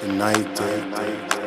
The night day.